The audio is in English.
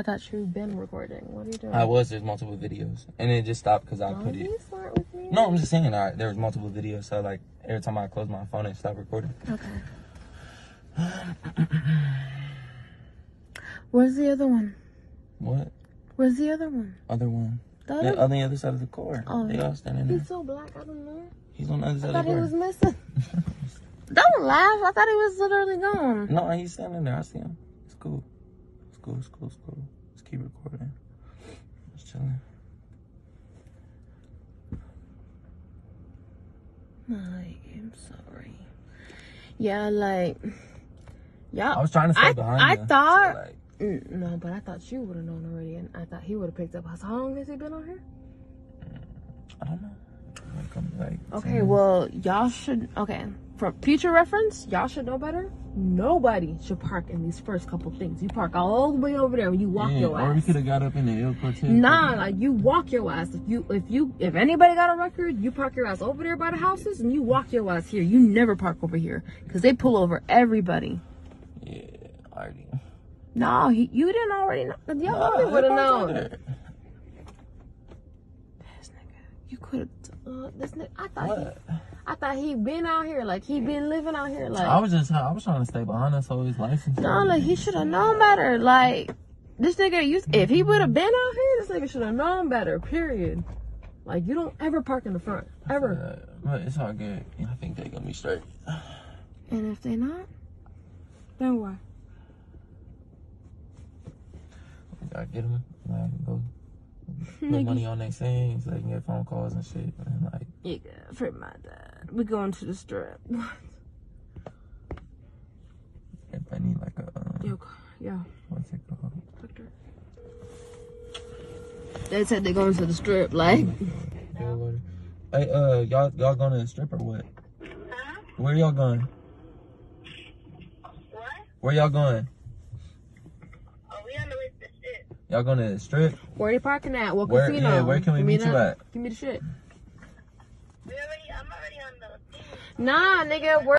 I thought you'd been recording. What are you doing? I was. There's multiple videos, and it just stopped because I put it. smart with me. No, I'm just saying. I, there was multiple videos, so like every time I close my phone, it stopped recording. Okay. Where's the other one? What Where's the other one? other one? The The, other on the other side of the car. Oh, they all standing there. He's so black. I don't know. He's on the other side I side thought of he the was missing. Don't laugh. I thought he was literally gone. no, he's standing there. I see him. It's cool. Cool. It's cool. It's cool. Let's keep recording. Just chilling. Like, I'm sorry. Yeah, like, yeah. I was trying to stay I- behind I you, so, thought- like, Mm, No, but I thought you would have known already, and I thought he would have picked up. How long has he been on here? I don't know. Like, like. Okay, well, y'all should. Okay, for future reference, y'all should know better. Nobody should park in these first couple things. You park all the way over there when you walk your ass. or we could have got up in the El Cortez. Nah, like you walk your ass. If you, if you, if anybody got a record, you park your ass over there by the houses, and you walk your ass here. You never park over here because they pull over everybody. Yeah, already. No, he, you didn't already know. Nah, would have known. This nigga, you could have. Uh, this nigga, I thought he, What? I thought he been out here, like he been living out here, like. I was just, I was trying to stay behind us so his license. No, like he should have known better. Like this nigga, you if he would have been out here, this nigga should have known better. Period. Like you don't ever park in the front, ever. Uh, but it's all good. I think they gonna be straight. And if they not, then what? Gotta get them. Like, go put Nigga, money on their things so they can get phone calls and shit. And like, yeah, for my dad, we going to the strip. if I need like a, um, Yo, yeah, what's it called? Victor. They said they going to the strip. Like, Hey, uh, y'all, y'all going to the strip or what? Huh? Where y'all going? What? Where y'all going? Oh, we on the way to the shit. Y'all going to the strip? where are you parking at? What Where- casino? yeah, where can we Give me meet you the- at? Give me the shit. Already, I'm already on the. Nah, nigga, where?